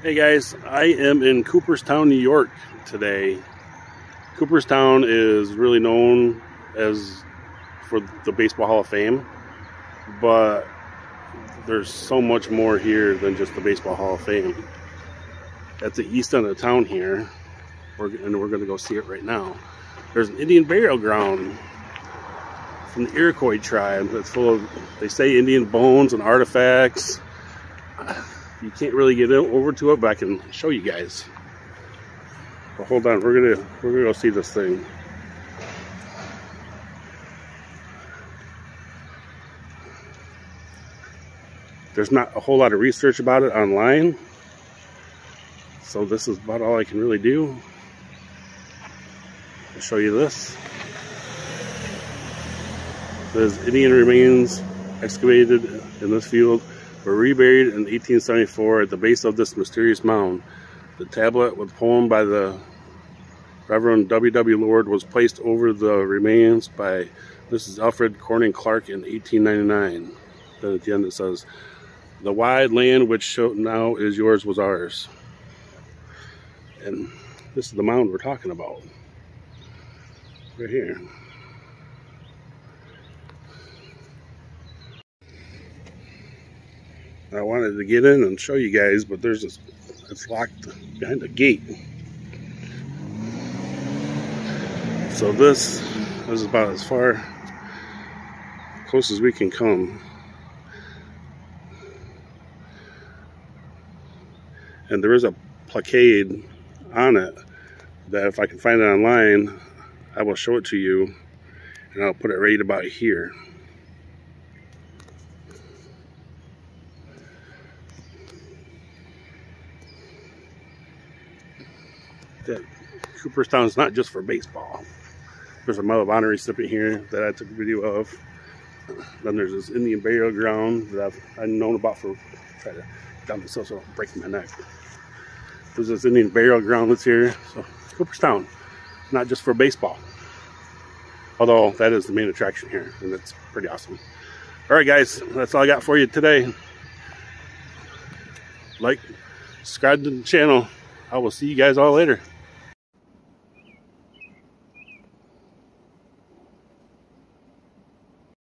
Hey guys, I am in Cooperstown, New York today. Cooperstown is really known as for the Baseball Hall of Fame, but there's so much more here than just the Baseball Hall of Fame. At the east end of town here, and we're going to go see it right now. There's an Indian burial ground from the Iroquois tribe that's full of, they say, Indian bones and artifacts you can't really get over to it, but I can show you guys. But hold on, we're gonna we're gonna go see this thing. There's not a whole lot of research about it online. So this is about all I can really do. I'll show you this. There's Indian remains excavated in this field were reburied in 1874 at the base of this mysterious mound. The tablet with poem by the Reverend W. W. Lord was placed over the remains by Mrs. Alfred Corning Clark in 1899. Then at the end it says, The wide land which now is yours was ours. And this is the mound we're talking about. Right here. I wanted to get in and show you guys, but there's this, it's locked behind a gate. So this, is about as far close as we can come. And there is a placard on it that if I can find it online, I will show it to you and I'll put it right about here. That Cooperstown is not just for baseball. There's a Medal of Honor recipient here that I took a video of. Then there's this Indian burial ground that I've, I've known about for, try to down the so so break my neck. There's this Indian burial ground that's here. So Cooperstown, not just for baseball. Although that is the main attraction here and that's pretty awesome. All right guys, that's all I got for you today. Like, subscribe to the channel. I will see you guys all later.